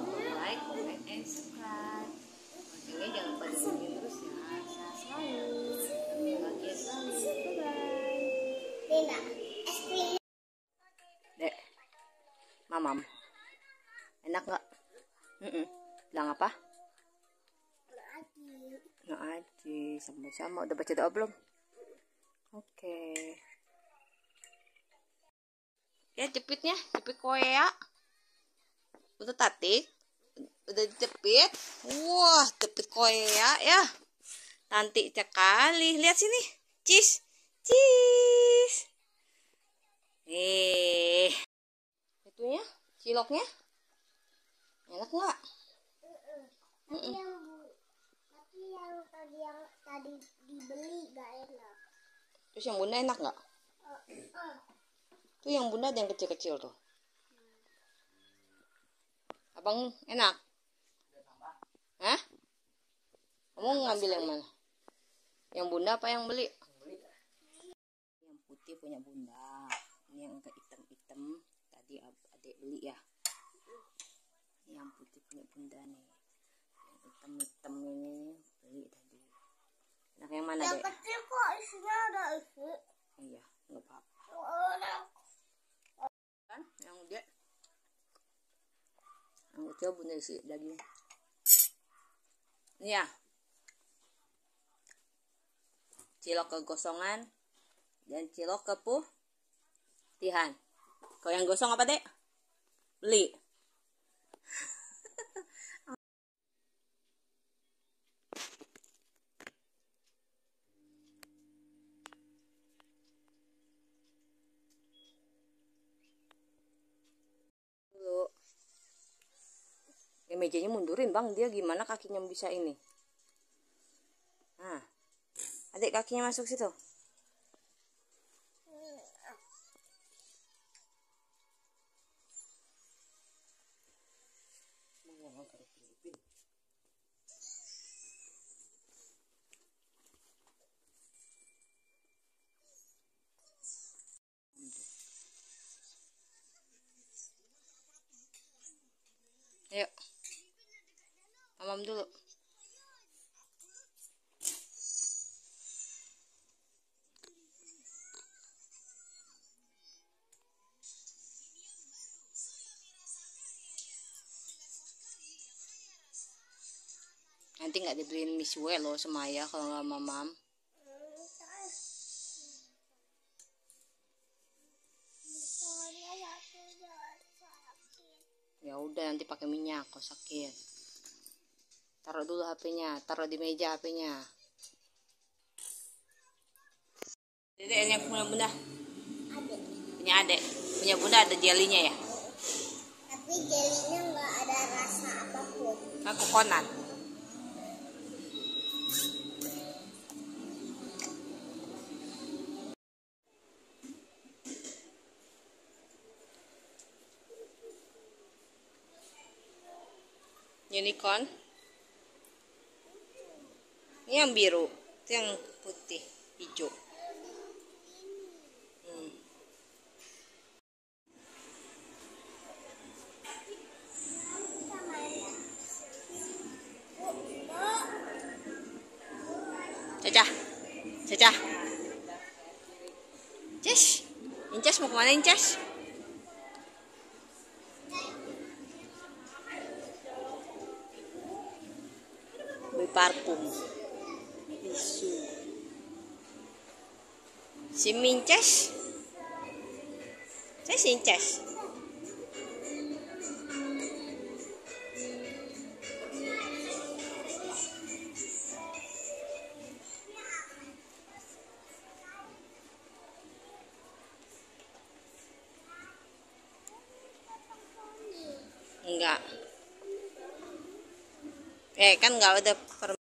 untuk like, comment, and subscribe. Loncengnya jangan lupa terus ya. Sehat selalu. Bahagia selalu. Dek, mamam. Enak nggak? Mm Bilang apa? Lagi. Nah aja, sama-sama. Udah baca doa belum? Oke. Ya jepitnya, jepit koya. Udah tatik. Udah jepit. Wah, jepit koya ya. Nanti sekali. Lihat sini. Cheese. Cheese. Eh. Itunya, ciloknya. Enak nggak? Tapi yang bu, tapi yang tadi yang tadi dibeli gak enak. Terus yang bunda enak nggak? Oh, oh. Tuh yang bunda ada yang kecil-kecil tuh. Abang enak? Hah? Kamu ngambil yang mana? Yang bunda apa yang beli? Yang putih punya bunda. Ini yang ke hitam-hitam tadi adik beli ya. Ini yang putih punya bunda nih. Yang hitam-hitam ini beli tadi. Enak yang mana Yang dek? kecil kok isinya ada isi. Iya, nggak apa-apa. Oh, enak. kan yang dia kecil bunda isi daging. Ini ya. Cilok kegosongan dan cilok keputihan. Kalau yang gosong apa dek? Beli dulu ya mejanya mundurin bang dia gimana kakinya bisa ini? Nah adik kakinya masuk situ. Ayo mamam dulu. Nanti nggak dibeliin misue loh semaya kalau nggak mamam ya udah nanti pakai minyak kalau sakit taruh dulu HP-nya taruh di meja HP-nya Dedek yang punya bunda. Adik. punya adek punya bunda ada jelinya ya? Tapi jelinya nggak ada rasa apa pun. kan kokonat unicorn ini yang biru itu yang putih hijau Hmm. Cacah. Cacah. Ces. Incas mau ke mana Incas? Beli parfum. Si Minces. Saya si Incas. Enggak. Eh kan enggak ada per